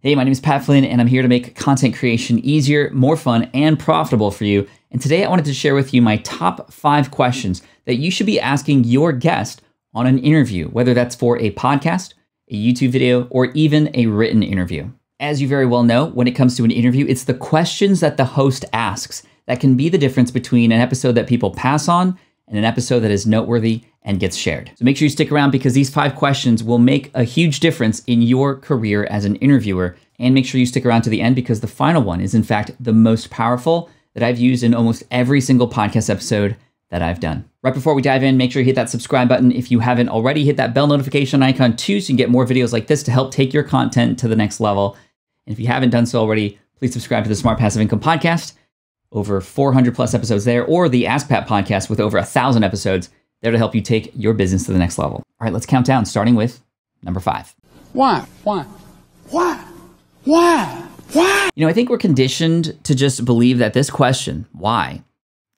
Hey, my name is Pat Flynn, and I'm here to make content creation easier, more fun, and profitable for you. And today I wanted to share with you my top five questions that you should be asking your guest on an interview, whether that's for a podcast, a YouTube video, or even a written interview. As you very well know, when it comes to an interview, it's the questions that the host asks that can be the difference between an episode that people pass on an episode that is noteworthy and gets shared. So make sure you stick around because these five questions will make a huge difference in your career as an interviewer. And make sure you stick around to the end because the final one is, in fact, the most powerful that I've used in almost every single podcast episode that I've done. Right before we dive in, make sure you hit that subscribe button if you haven't already. Hit that bell notification icon too so you can get more videos like this to help take your content to the next level. And if you haven't done so already, please subscribe to the Smart Passive Income Podcast. Over 400 plus episodes there, or the Ask Pat podcast with over a thousand episodes there to help you take your business to the next level. All right, let's count down, starting with number five. Why? Why? Why? Why? Why? You know, I think we're conditioned to just believe that this question, why,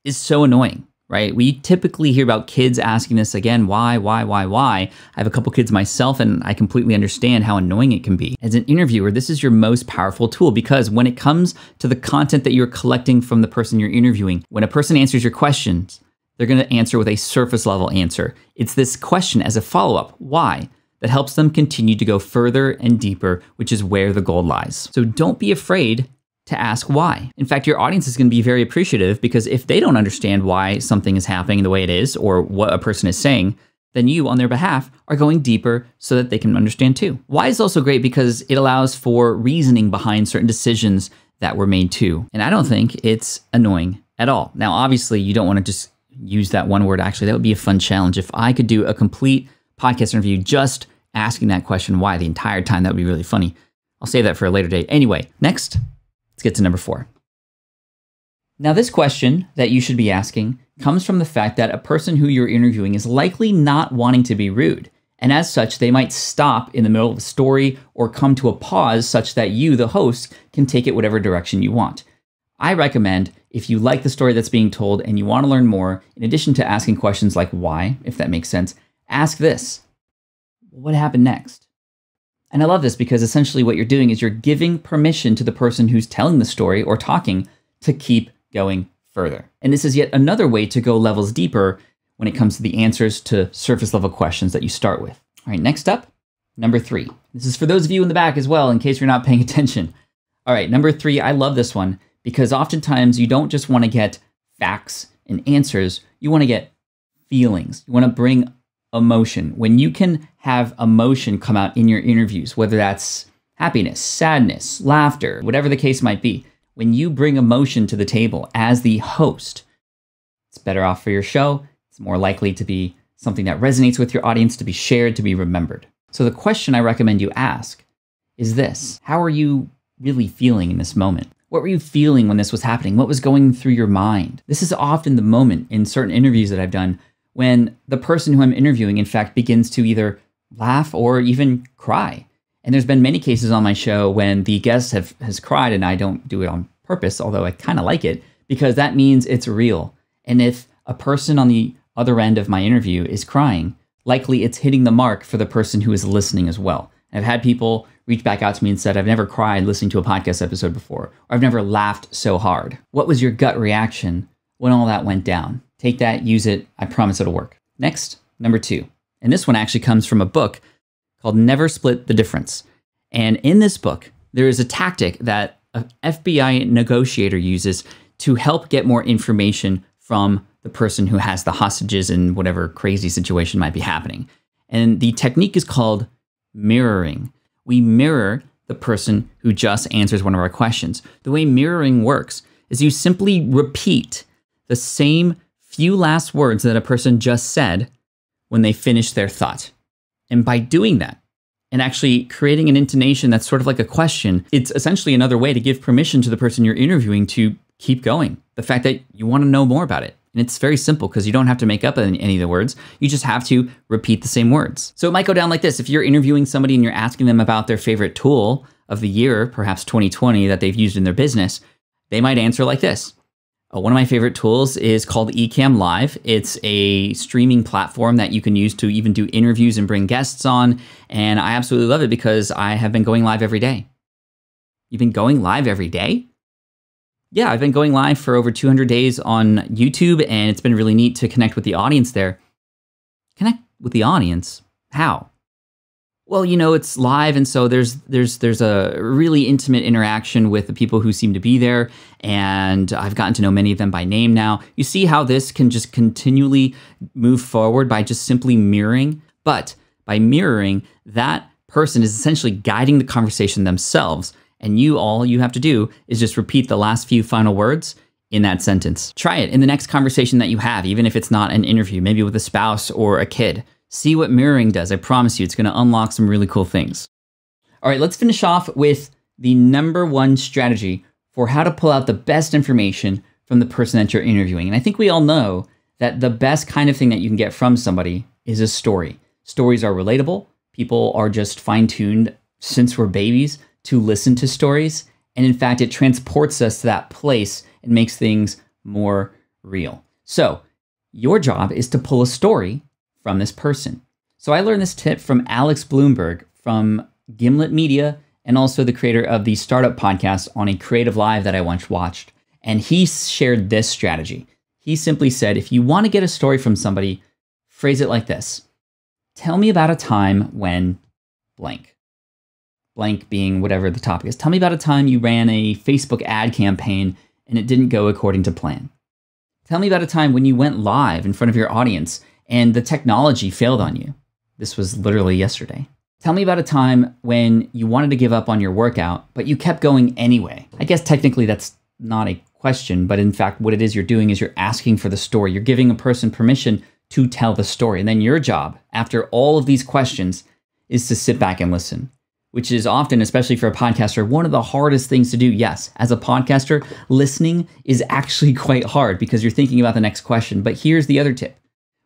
is so annoying right? We typically hear about kids asking this again, why, why, why, why? I have a couple kids myself and I completely understand how annoying it can be. As an interviewer, this is your most powerful tool because when it comes to the content that you're collecting from the person you're interviewing, when a person answers your questions, they're going to answer with a surface level answer. It's this question as a follow up, why? That helps them continue to go further and deeper, which is where the gold lies. So don't be afraid to ask why. In fact, your audience is going to be very appreciative because if they don't understand why something is happening the way it is or what a person is saying, then you, on their behalf, are going deeper so that they can understand too. Why is also great because it allows for reasoning behind certain decisions that were made too. And I don't think it's annoying at all. Now, obviously, you don't want to just use that one word. Actually, that would be a fun challenge. If I could do a complete podcast interview just asking that question why the entire time, that would be really funny. I'll save that for a later date. Anyway, next, Let's get to number four. Now, this question that you should be asking comes from the fact that a person who you're interviewing is likely not wanting to be rude. And as such, they might stop in the middle of a story or come to a pause such that you, the host, can take it whatever direction you want. I recommend if you like the story that's being told and you want to learn more, in addition to asking questions like why, if that makes sense, ask this What happened next? And I love this because essentially what you're doing is you're giving permission to the person who's telling the story or talking to keep going further. And this is yet another way to go levels deeper when it comes to the answers to surface level questions that you start with. All right, next up, number three. This is for those of you in the back as well, in case you're not paying attention. All right, number three, I love this one because oftentimes you don't just want to get facts and answers, you want to get feelings. You want to bring emotion. When you can have emotion come out in your interviews, whether that's happiness, sadness, laughter, whatever the case might be, when you bring emotion to the table as the host, it's better off for your show. It's more likely to be something that resonates with your audience, to be shared, to be remembered. So, the question I recommend you ask is this How are you really feeling in this moment? What were you feeling when this was happening? What was going through your mind? This is often the moment in certain interviews that I've done when the person who I'm interviewing, in fact, begins to either laugh or even cry. And there's been many cases on my show when the guest have, has cried, and I don't do it on purpose, although I kind of like it, because that means it's real. And if a person on the other end of my interview is crying, likely it's hitting the mark for the person who is listening as well. I've had people reach back out to me and said, I've never cried listening to a podcast episode before, or I've never laughed so hard. What was your gut reaction when all that went down? Take that, use it. I promise it'll work. Next, number two. And this one actually comes from a book called Never Split the Difference. And in this book, there is a tactic that an FBI negotiator uses to help get more information from the person who has the hostages in whatever crazy situation might be happening. And the technique is called mirroring. We mirror the person who just answers one of our questions. The way mirroring works is you simply repeat the same few last words that a person just said when they finish their thought. And by doing that, and actually creating an intonation that's sort of like a question, it's essentially another way to give permission to the person you're interviewing to keep going. The fact that you want to know more about it. And it's very simple because you don't have to make up any of the words. You just have to repeat the same words. So it might go down like this. If you're interviewing somebody and you're asking them about their favorite tool of the year, perhaps 2020, that they've used in their business, they might answer like this uh, one of my favorite tools is called Ecamm Live. It's a streaming platform that you can use to even do interviews and bring guests on. And I absolutely love it because I have been going live every day. You've been going live every day? Yeah, I've been going live for over 200 days on YouTube, and it's been really neat to connect with the audience there. Connect with the audience? How? Well, you know, it's live, and so there's there's there's a really intimate interaction with the people who seem to be there, and I've gotten to know many of them by name now. You see how this can just continually move forward by just simply mirroring, but by mirroring, that person is essentially guiding the conversation themselves, and you all you have to do is just repeat the last few final words in that sentence. Try it in the next conversation that you have, even if it's not an interview, maybe with a spouse or a kid. See what mirroring does. I promise you, it's going to unlock some really cool things. All right, let's finish off with the number one strategy for how to pull out the best information from the person that you're interviewing. And I think we all know that the best kind of thing that you can get from somebody is a story. Stories are relatable. People are just fine tuned since we're babies to listen to stories. And in fact, it transports us to that place and makes things more real. So, your job is to pull a story from this person. So I learned this tip from Alex Blumberg from Gimlet Media and also the creator of the Startup Podcast on a Creative Live that I once watched. And he shared this strategy. He simply said, if you want to get a story from somebody, phrase it like this Tell me about a time when blank. Blank being whatever the topic is. Tell me about a time you ran a Facebook ad campaign and it didn't go according to plan. Tell me about a time when you went live in front of your audience and the technology failed on you. This was literally yesterday. Tell me about a time when you wanted to give up on your workout, but you kept going anyway. I guess technically that's not a question, but in fact, what it is you're doing is you're asking for the story. You're giving a person permission to tell the story. And then your job, after all of these questions, is to sit back and listen, which is often, especially for a podcaster, one of the hardest things to do. Yes, as a podcaster, listening is actually quite hard because you're thinking about the next question. But here's the other tip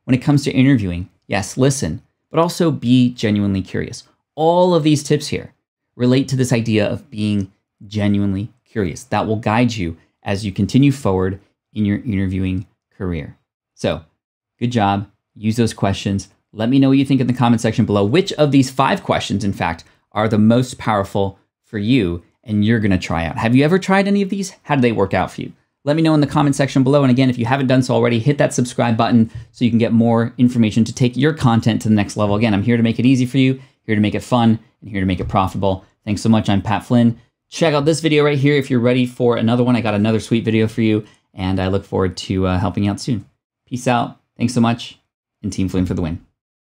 when it comes to interviewing, yes, listen, but also be genuinely curious. All of these tips here relate to this idea of being genuinely curious. That will guide you as you continue forward in your interviewing career. So, good job. Use those questions. Let me know what you think in the comment section below. Which of these five questions, in fact, are the most powerful for you and you're going to try out? Have you ever tried any of these? How do they work out for you? Let me know in the comment section below. And again, if you haven't done so already, hit that subscribe button so you can get more information to take your content to the next level. Again, I'm here to make it easy for you, here to make it fun, and here to make it profitable. Thanks so much. I'm Pat Flynn. Check out this video right here if you're ready for another one. I got another sweet video for you, and I look forward to uh, helping you out soon. Peace out. Thanks so much, and Team Flynn for the win.